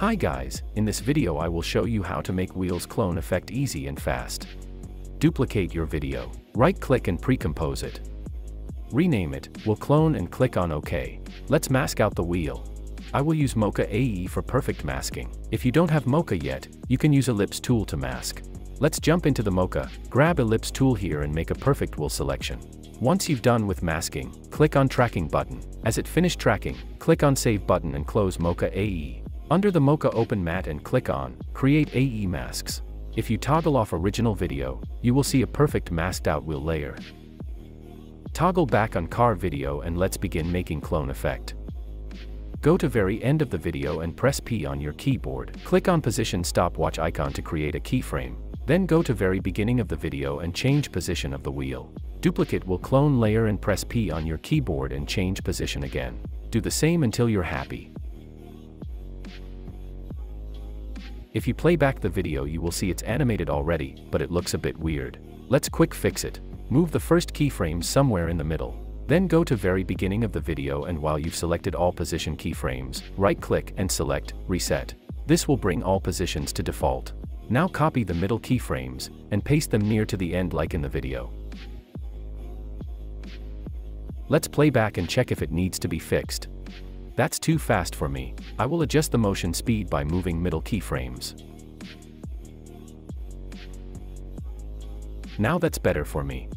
Hi guys, in this video I will show you how to make wheels clone effect easy and fast. Duplicate your video. Right-click and pre-compose it. Rename it, will clone and click on OK. Let's mask out the wheel. I will use Mocha AE for perfect masking. If you don't have Mocha yet, you can use Ellipse tool to mask. Let's jump into the Mocha, grab Ellipse tool here and make a perfect wheel selection. Once you've done with masking, click on Tracking button. As it finished tracking, click on Save button and close Mocha AE. Under the Mocha Open Matte and click on Create AE Masks. If you toggle off original video, you will see a perfect masked out wheel layer. Toggle back on car video and let's begin making clone effect. Go to very end of the video and press P on your keyboard. Click on position stopwatch icon to create a keyframe. Then go to very beginning of the video and change position of the wheel. Duplicate will clone layer and press P on your keyboard and change position again. Do the same until you're happy. If you play back the video you will see it's animated already, but it looks a bit weird. Let's quick fix it. Move the first keyframe somewhere in the middle. Then go to very beginning of the video and while you've selected all position keyframes, right-click and select Reset. This will bring all positions to default. Now copy the middle keyframes, and paste them near to the end like in the video. Let's play back and check if it needs to be fixed. That's too fast for me. I will adjust the motion speed by moving middle keyframes. Now that's better for me.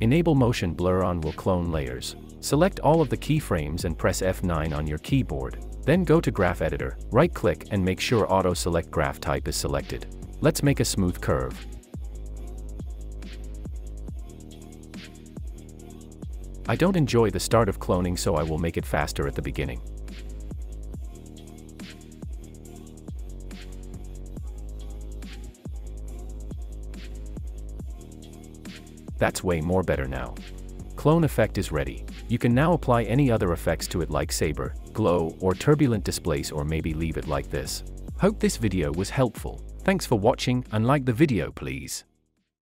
Enable motion blur on will clone layers. Select all of the keyframes and press F9 on your keyboard. Then go to Graph Editor, right-click and make sure Auto Select Graph Type is selected. Let's make a smooth curve. I don't enjoy the start of cloning so I will make it faster at the beginning. That's way more better now. Clone effect is ready. You can now apply any other effects to it like saber, glow, or turbulent displace or maybe leave it like this. Hope this video was helpful. Thanks for watching and like the video please.